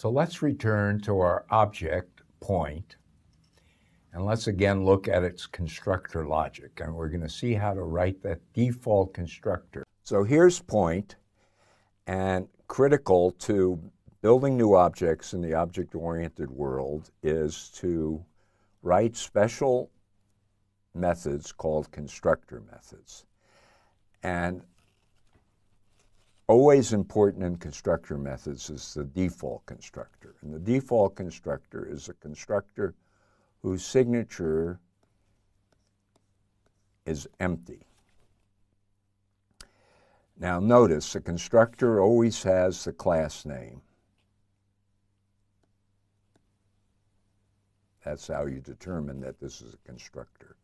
So let's return to our object point and let's again look at its constructor logic. And we're going to see how to write that default constructor. So here's point, and critical to building new objects in the object-oriented world is to write special methods called constructor methods. And always important in constructor methods is the default constructor. And the default constructor is a constructor whose signature is empty. Now notice the constructor always has the class name. That's how you determine that this is a constructor.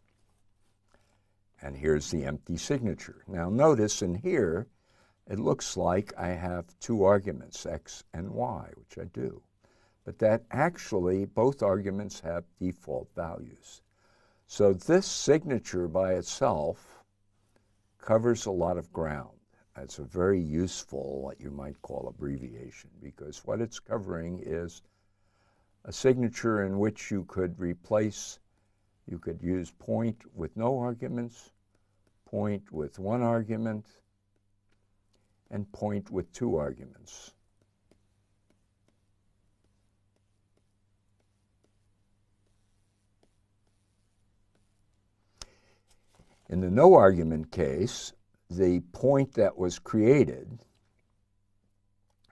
And here's the empty signature. Now notice in here, it looks like I have two arguments, x and y, which I do but that actually both arguments have default values. So this signature by itself covers a lot of ground. It's a very useful, what you might call abbreviation, because what it's covering is a signature in which you could replace, you could use point with no arguments, point with one argument, and point with two arguments. In the no argument case, the point that was created,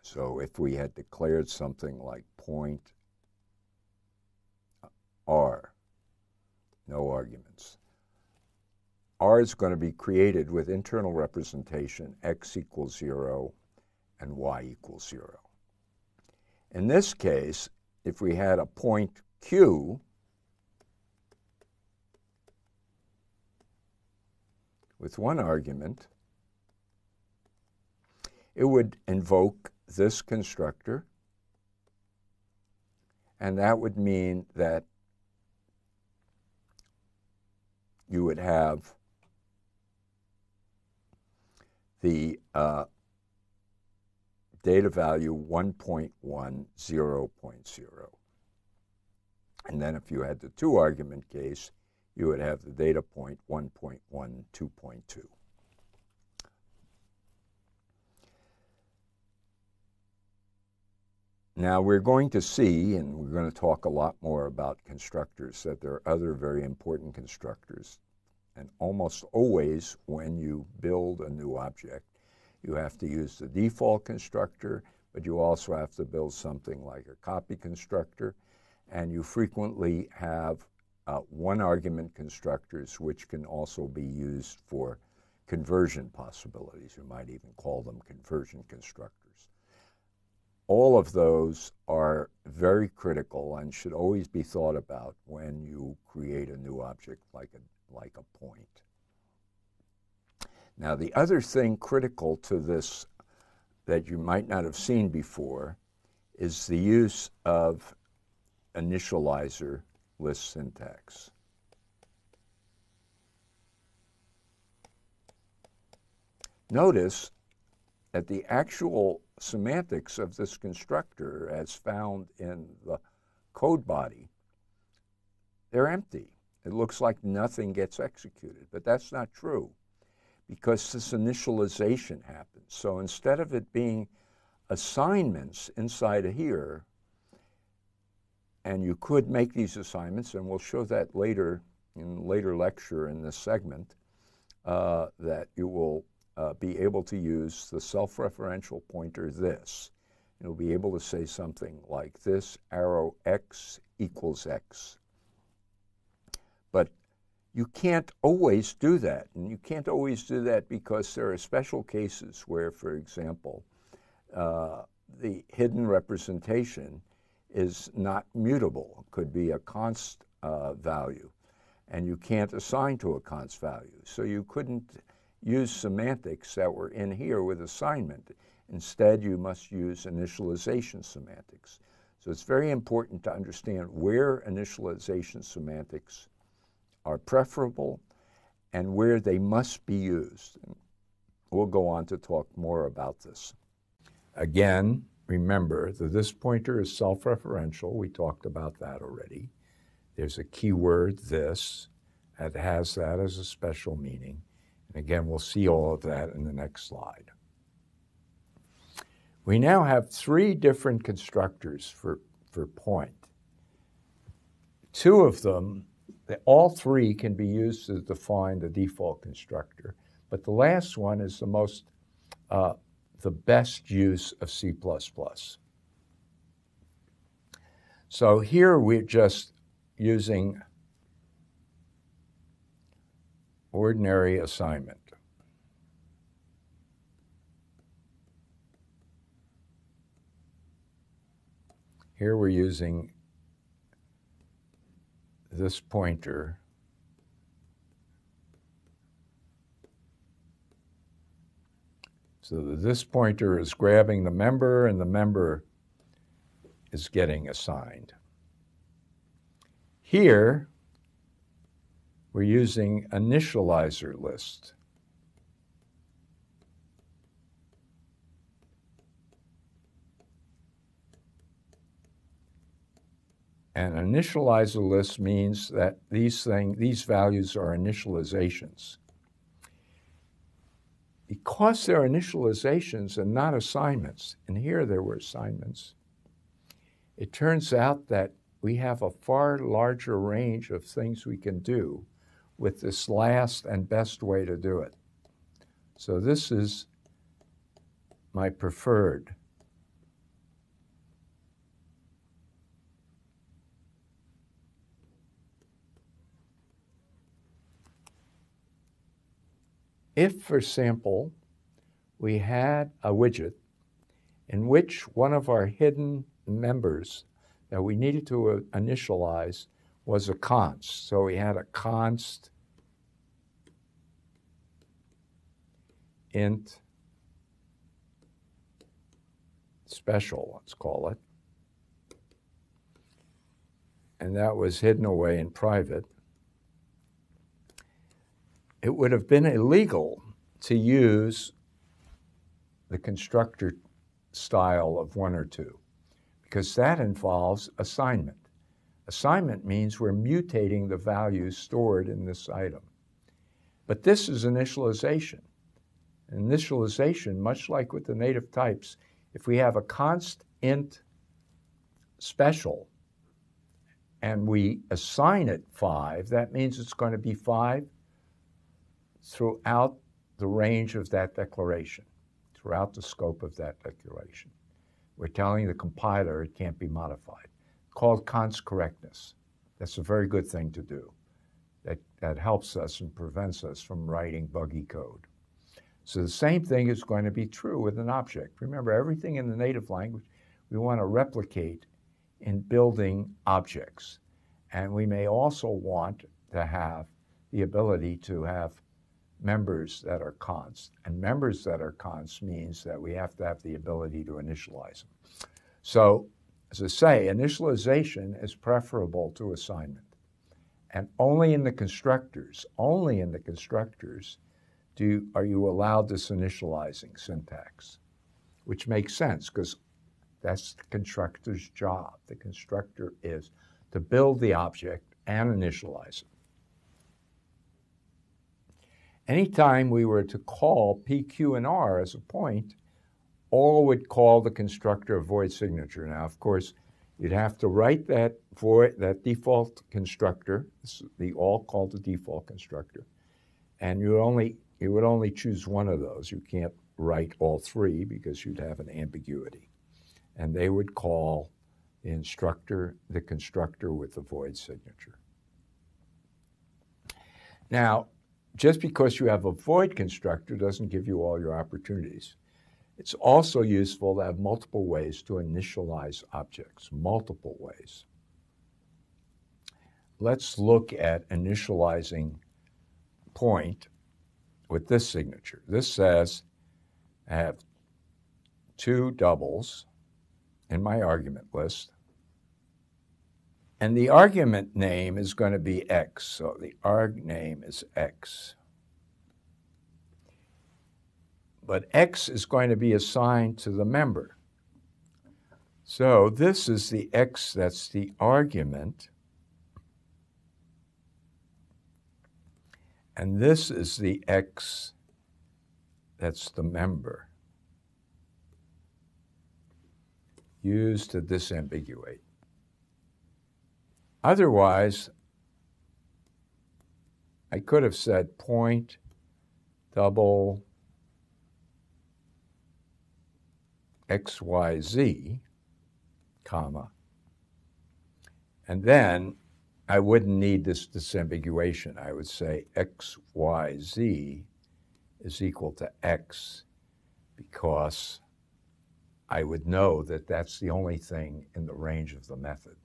so if we had declared something like point R, no arguments, R is going to be created with internal representation x equals 0 and y equals 0. In this case, if we had a point Q, with one argument, it would invoke this constructor, and that would mean that you would have the uh, data value 1.10.0. And then if you had the two argument case, you would have the data point 1.1, 2.2. Now we're going to see, and we're going to talk a lot more about constructors, that there are other very important constructors. And almost always when you build a new object, you have to use the default constructor, but you also have to build something like a copy constructor. And you frequently have uh, one argument constructors, which can also be used for conversion possibilities. You might even call them conversion constructors. All of those are very critical and should always be thought about when you create a new object like a, like a point. Now, the other thing critical to this that you might not have seen before is the use of initializer list syntax. Notice that the actual semantics of this constructor as found in the code body, they're empty. It looks like nothing gets executed, but that's not true because this initialization happens. So instead of it being assignments inside of here, and you could make these assignments, and we'll show that later in later lecture in this segment, uh, that you will uh, be able to use the self-referential pointer this. You'll be able to say something like this arrow x equals x. But you can't always do that. And you can't always do that because there are special cases where, for example, uh, the hidden representation is not mutable, could be a const uh, value, and you can't assign to a const value. So you couldn't use semantics that were in here with assignment. Instead, you must use initialization semantics. So it's very important to understand where initialization semantics are preferable and where they must be used. we'll go on to talk more about this. Again, remember that this pointer is self-referential. We talked about that already. There's a keyword, this, that has that as a special meaning. And again, we'll see all of that in the next slide. We now have three different constructors for, for point. Two of them, all three can be used to define the default constructor, but the last one is the most, uh, the best use of C++. So here we're just using ordinary assignment. Here we're using this pointer So that this pointer is grabbing the member and the member is getting assigned. Here, we're using initializer list. And initializer list means that these thing, these values are initializations. Because they're initializations and not assignments, and here there were assignments, it turns out that we have a far larger range of things we can do with this last and best way to do it. So this is my preferred. If, for example, we had a widget in which one of our hidden members that we needed to uh, initialize was a const. So we had a const int special, let's call it. And that was hidden away in private. It would have been illegal to use the constructor style of one or two because that involves assignment. Assignment means we're mutating the values stored in this item. But this is initialization. Initialization, much like with the native types, if we have a const int special and we assign it 5, that means it's going to be 5 throughout the range of that declaration, throughout the scope of that declaration. We're telling the compiler it can't be modified. Called const correctness. That's a very good thing to do. That, that helps us and prevents us from writing buggy code. So the same thing is going to be true with an object. Remember, everything in the native language we want to replicate in building objects. And we may also want to have the ability to have members that are const. And members that are const means that we have to have the ability to initialize them. So, as I say, initialization is preferable to assignment. And only in the constructors, only in the constructors, do, are you allowed this initializing syntax, which makes sense because that's the constructor's job. The constructor is to build the object and initialize it. Anytime we were to call P, Q, and R as a point, all would call the constructor a void signature. Now, of course, you'd have to write that void, that default constructor, the all call the default constructor, and you only you would only choose one of those. You can't write all three because you'd have an ambiguity. And they would call the instructor the constructor with the void signature. Now, just because you have a void constructor doesn't give you all your opportunities. It's also useful to have multiple ways to initialize objects, multiple ways. Let's look at initializing point with this signature. This says I have two doubles in my argument list. And the argument name is going to be X. So the arg name is X. But X is going to be assigned to the member. So this is the x that's the argument. And this is the x that's the member. Used to disambiguate. Otherwise, I could have said point, double, xyz, comma, and then I wouldn't need this disambiguation. I would say xyz is equal to x because I would know that that's the only thing in the range of the method.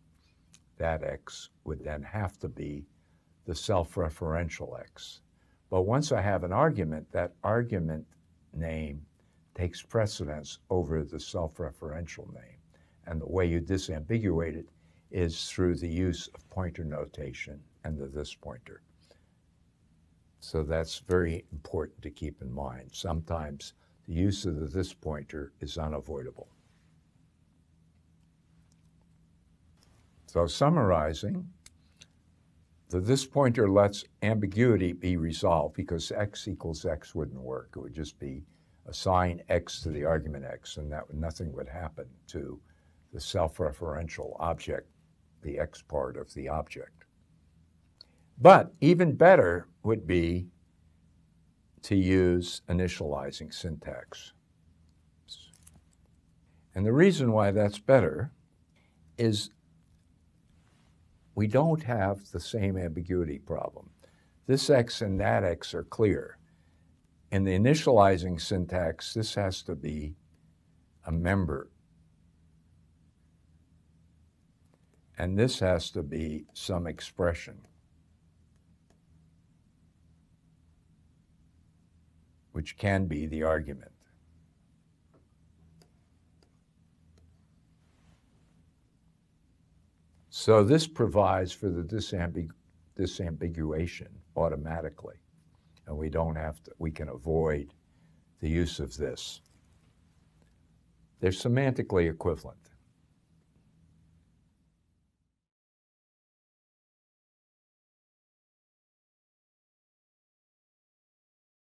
That x would then have to be the self-referential x. But once I have an argument, that argument name takes precedence over the self-referential name. And the way you disambiguate it is through the use of pointer notation and the this pointer. So that's very important to keep in mind. Sometimes the use of the this pointer is unavoidable. So summarizing, this pointer lets ambiguity be resolved because x equals x wouldn't work. It would just be assign x to the argument x, and that nothing would happen to the self-referential object, the x part of the object. But even better would be to use initializing syntax. And the reason why that's better is we don't have the same ambiguity problem. This x and that x are clear. In the initializing syntax, this has to be a member. And this has to be some expression. which can be the argument. So this provides for the disambig disambiguation automatically. And we don't have to, we can avoid the use of this. They're semantically equivalent.